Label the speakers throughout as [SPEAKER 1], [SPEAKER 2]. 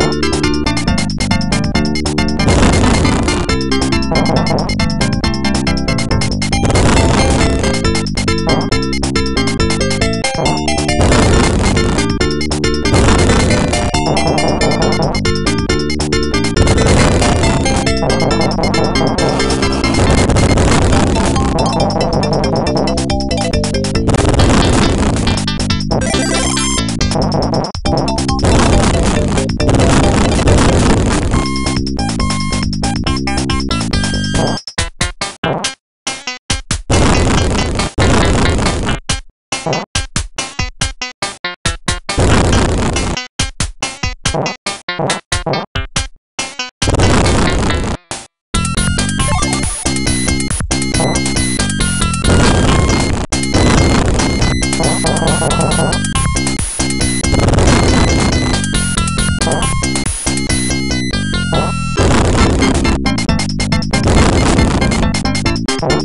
[SPEAKER 1] Thank you. you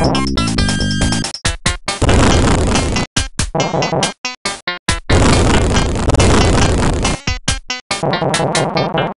[SPEAKER 1] you